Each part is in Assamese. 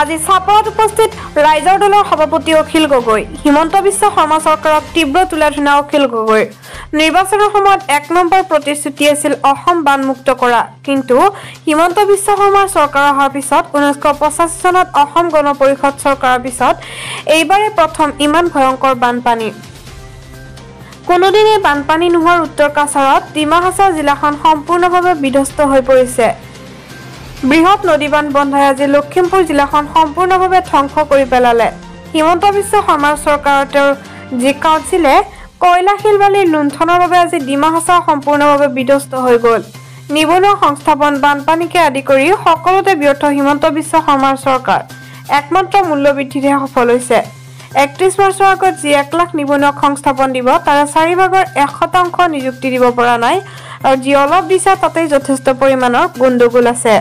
আজি চাপৰত উপস্থিত ৰাইজৰ দলৰ সভাপতি অখিল গগৈ হিমন্ত বিশ্ব শৰ্মা চৰকাৰক তীব্ৰ তুলাধনা অখিল গগৈৰ নিৰ্বাচনৰ সময়ত এক নম্বৰ প্ৰতিশ্ৰুতি আছিল অসম বানমুক্ত কৰা। কিন্তু হিমন্ত বিশ্ব শৰ্মাৰ চৰকাৰ অহাৰ পিছত ঊনৈছশ পঁচাশী চনত অসম গণ পৰিষদ চৰকাৰৰ পিছত এইবাৰে প্ৰথম ইমান ভয়ংকৰ বানপানী। কোনোদিনে বানপানী নোহোৱাৰ উত্তৰ কাছাৰত ডিমা হাছাও জিলাখন সম্পূৰ্ণভাৱে বিধ্বস্ত হৈ পৰিছে। বৃহৎ নদীবান্ধ বন্ধাই আজি লখিমপুৰ জিলাখন সম্পূৰ্ণভাৱে ধ্বংস কৰি পেলালে। হিমন্ত বিশ্ব শৰ্মাৰ চৰকাৰৰ তেওঁৰ যি কাউন্সিলে কয়লা শিল বালিৰ লুণ্ঠনৰ বাবে আজি ডিমা হাছাও সম্পূৰ্ণভাৱে বিধ্বস্ত হৈ গ'ল। নিবনুৱা সংস্থাপন বানপানীকে আদি কৰি সকলোতে ব্যৰ্থ হিমন্ত বিশ্ব শৰ্মাৰ চৰকাৰ। একমাত্ৰ মূল্যবৃদ্ধিতহে সফল হৈছে। একত্ৰিছ মাৰ্চৰ আগত যি এক লাখ নিবনুৱাক সংস্থাপন দিব তাৰে চাৰিভাগৰ এক শতাংশ নিযুক্তি দিব পৰা নাই আৰু যি অলপ দিছে তাতেই যথেষ্ট পৰিমাণৰ গণ্ডগোল আছে।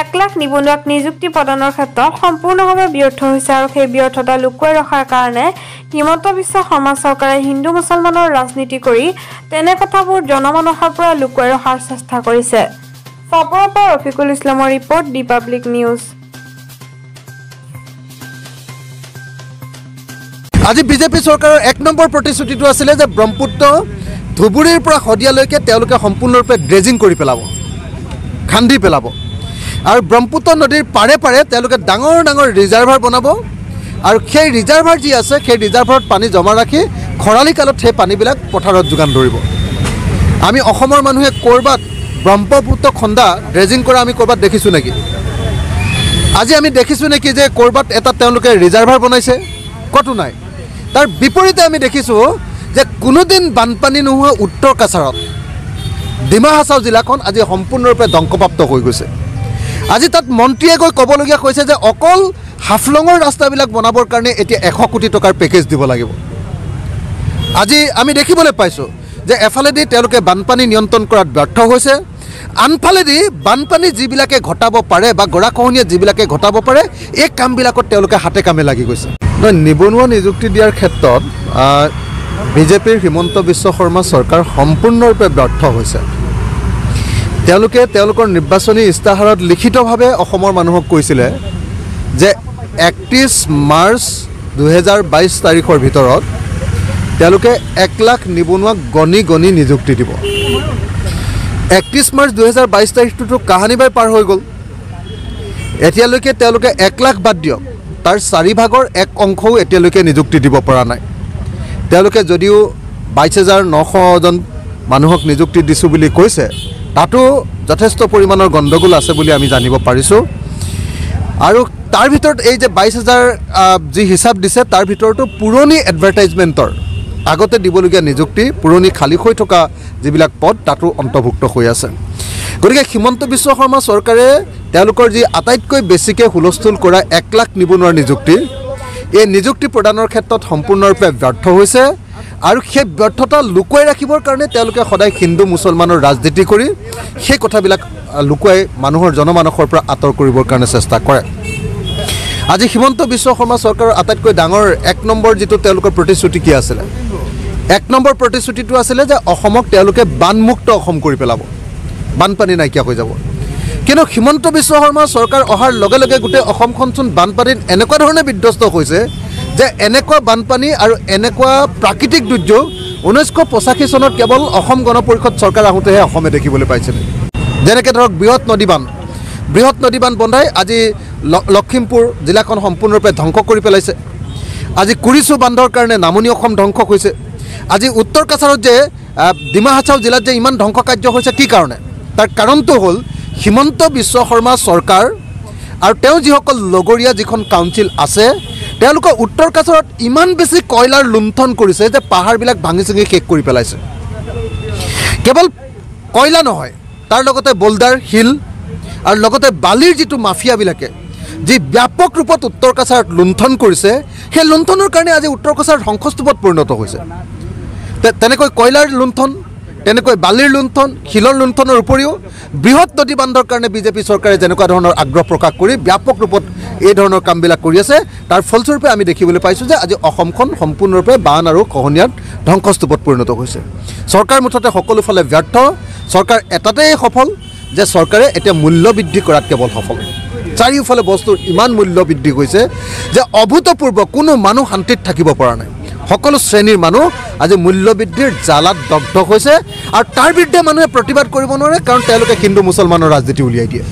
এক লাখ নিবনুৱাক নিযুক্তি প্ৰদানৰ ক্ষেত্ৰত সম্পূৰ্ণভাৱে ব্যৰ্থ হৈছে আৰু সেই ব্যৰ্থতা লুকুৱাই ৰখাৰ কাৰণে হিমন্ত বিশ্ব শৰ্মা চৰকাৰে হিন্দু মুছলমানৰ ৰাজনীতি কৰি তেনে কথাবোৰ জনমানসৰ পৰা লুকুৱাই ৰখাৰ চেষ্টা কৰিছে। চাপৰৰ পৰা ৰফিকুল ইছলামৰ ৰিপৰ্ট দি পাব্লিক নিউজ। আজি বিজেপি চৰকাৰৰ এক নম্বৰ প্ৰতিশ্ৰুতিটো আছিলে যে ব্ৰহ্মপুত্ৰ ধুবুৰীৰ পৰা শদিয়ালৈকে তেওঁলোকে সম্পূৰ্ণৰূপে ড্ৰেজিং কৰি পেলাব খান্দি পেলাব। আৰু ব্ৰহ্মপুত্ৰ নদীৰ পাৰে পাৰে তেওঁলোকে ডাঙৰ ডাঙৰ ৰিজাৰ্ভাৰ বনাব আৰু সেই ৰিজাৰ্ভাৰ যি আছে সেই ৰিজাৰ্ভাৰত পানী জমা ৰাখি খৰালি কালত সেই পানীবিলাক পথাৰত যোগান ধৰিব। আমি অসমৰ মানুহে ক'ৰবাত ব্ৰহ্মপুত্ৰ খন্দা ড্ৰেজিং কৰা আমি ক'ৰবাত দেখিছোঁ নেকি? আজি আমি দেখিছোঁ নেকি যে ক'ৰবাত এটা তেওঁলোকে ৰিজাৰ্ভাৰ বনাইছে ক'তো নাই। তাৰ বিপৰীতে আমি দেখিছোঁ যে কোনোদিন বানপানী নোহোৱা উত্তৰ কাছাৰত ডিমা হাছাও জিলাখন আজি সম্পূৰ্ণৰূপে ধ্বংসপ্ৰাপ্ত হৈ গৈছে। আজি তাত মন্ত্ৰীয়ে গৈ ক'বলগীয়া হৈছে যে অকল হাফলঙৰ ৰাস্তাবিলাক বনাবৰ কাৰণে এতিয়া এশ কোটি টকাৰ পেকেজ দিব লাগিব। আজি আমি দেখিবলৈ পাইছোঁ যে এফালেদি তেওঁলোকে বানপানী নিয়ন্ত্ৰণ কৰাত ব্যৰ্থ হৈছে। আনফালেদি বানপানী যিবিলাকে ঘটাব পাৰে বা গৰাখহনীয়া যিবিলাকে ঘটাব পাৰে এই কামবিলাকত তেওঁলোকে হাতে কামে লাগি গৈছে। নিবনুৱা নিযুক্তি দিয়াৰ ক্ষেত্ৰত বিজেপিৰ হিমন্ত বিশ্ব শৰ্মা চৰকাৰ সম্পূৰ্ণৰূপে ব্যৰ্থ হৈছে। তেওঁলোকে তেওঁলোকৰ নিৰ্বাচনী ইস্তাহাৰত লিখিতভাৱে অসমৰ মানুহক কৈছিলে যে একত্ৰিছ মাৰ্চ দুহেজাৰ বাইছ তাৰিখৰ ভিতৰত তেওঁলোকে এক লাখ নিবনুৱাক গণি গণি নিযুক্তি দিব। একত্ৰিছ মাৰ্চ দুহেজাৰ বাইছ তাৰিখটোতো কাহানিবাই পাৰ হৈ গ'ল। এতিয়ালৈকে তেওঁলোকে এক লাখ বাদ দিয়ক। তাৰ চাৰিভাগৰ এক অংশও এতিয়ালৈকে নিযুক্তি দিব পৰা নাই। তেওঁলোকে যদিও বাইছ হেজাৰ নশজন মানুহক নিযুক্তি দিছোঁ বুলি কৈছে তাতো যথেষ্ট পৰিমাণৰ গণ্ডগোল আছে বুলি আমি জানিব পাৰিছোঁ। আৰু তাৰ ভিতৰত এই যে বাইছ হাজাৰ যি হিচাপ দিছে তাৰ ভিতৰতো পুৰণি এডভাৰটাইজমেণ্টৰ আগতে দিবলগীয়া নিযুক্তি পুৰণি খালী হৈ থকা যিবিলাক পদ তাতো অন্তৰ্ভুক্ত হৈ আছে। গতিকে হিমন্ত বিশ্ব শৰ্মা চৰকাৰে তেওঁলোকৰ যি আটাইতকৈ বেছিকৈ হুলস্থুল কৰা এক লাখ নিবনুৱাৰ নিযুক্তি এই নিযুক্তি প্ৰদানৰ ক্ষেত্ৰত সম্পূৰ্ণৰূপে ব্যৰ্থ হৈছে আৰু সেই ব্যৰ্থতা লুকুৱাই ৰাখিবৰ কাৰণে তেওঁলোকে সদায় হিন্দু মুছলমানৰ ৰাজনীতি কৰি সেই কথাবিলাক লুকুৱাই মানুহৰ জনমানসৰ পৰা আঁতৰ কৰিবৰ কাৰণে চেষ্টা কৰে। আজি হিমন্ত বিশ্ব শৰ্মা চৰকাৰৰ আটাইতকৈ ডাঙৰ এক নম্বৰ যিটো তেওঁলোকৰ প্ৰতিশ্ৰুতি কি আছিলে? এক নম্বৰ প্ৰতিশ্ৰুতিটো আছিলে যে অসমক তেওঁলোকে বানমুক্ত অসম কৰি পেলাব। বানপানী নাইকিয়া হৈ যাব। কিন্তু হিমন্ত বিশ্ব শৰ্মা চৰকাৰ অহাৰ লগে লগে গোটেই অসমখনচোন বানপানীত এনেকুৱা ধৰণে বিধ্বস্ত হৈছে যে এনেকুৱা বানপানী আৰু এনেকুৱা প্ৰাকৃতিক দুৰ্যোগ ঊনৈছশ পঁচাশী চনত কেৱল অসম গণ পৰিষদ চৰকাৰ আহোঁতেহে অসমে দেখিবলৈ পাইছিলে যেনেকৈ ধৰক বৃহৎ নদীবান্ধ বৃহৎ নদীবান্ধ বন্ধাই আজি লখিমপুৰ জিলাখন সম্পূৰ্ণৰূপে ধ্বংস কৰি পেলাইছে। আজি কুৰিচু বান্ধৰ কাৰণে নামনি অসম ধ্বংস হৈছে। আজি উত্তৰ কাছাৰত যে ডিমা হাছাও জিলাত যে ইমান ধ্বংস কাৰ্য হৈছে কি কাৰণে? তাৰ কাৰণটো হ'ল হিমন্ত বিশ্ব শৰ্মা চৰকাৰ আৰু তেওঁ যিসকল লগৰীয়া যিখন কাউন্সিল আছে তেওঁলোকে উত্তৰ কাছাৰত ইমান বেছি কয়লাৰ লুণ্ঠন কৰিছে যে পাহাৰবিলাক ভাঙি চিঙি শেষ কৰি পেলাইছে। কেৱল কয়লা নহয় তাৰ লগতে বল্ডাৰ শিল আৰু লগতে বালিৰ যিটো মাফিয়াবিলাকে যি ব্যাপক ৰূপত উত্তৰ কাছাৰত লুণ্ঠন কৰিছে সেই লুণ্ঠনৰ কাৰণে আজি উত্তৰ কাছাৰ ধ্বংসস্তূপত পৰিণত হৈছে। তেনেকৈ কয়লাৰ লুণ্ঠন তেনেকৈ বালিৰ লুণ্ঠন শিলৰ লুণ্ঠনৰ উপৰিও বৃহৎ নদী বান্ধৰ কাৰণে বিজেপি চৰকাৰে যেনেকুৱা ধৰণৰ আগ্ৰহ প্ৰকাশ কৰি ব্যাপক ৰূপত এই ধৰণৰ কামবিলাক কৰি আছে তাৰ ফলস্বৰূপে আমি দেখিবলৈ পাইছোঁ যে আজি অসমখন সম্পূৰ্ণৰূপে বান আৰু খহনীয়াত ধ্বংসস্তূপত পৰিণত হৈছে। চৰকাৰ মুঠতে সকলো ফালে ব্যৰ্থ চৰকাৰ এটাতেই সফল যে চৰকাৰে এতিয়া মূল্য বৃদ্ধি কৰাত কেৱল সফল। চাৰিওফালে বস্তুৰ ইমান মূল্য বৃদ্ধি হৈছে যে অভূতপূৰ্ব কোনো মানুহ শান্তিত থাকিব পৰা নাই। সকলো শ্ৰেণীৰ মানুহ আজি মূল্য বৃদ্ধিৰ জ্বালাত দগ্ধ হৈছে আৰু তাৰ বিৰুদ্ধে মানুহে প্ৰতিবাদ কৰিব নোৱাৰে কাৰণ তেওঁলোকে হিন্দু মুছলমানৰ ৰাজনীতি উলিয়াই দিয়ে।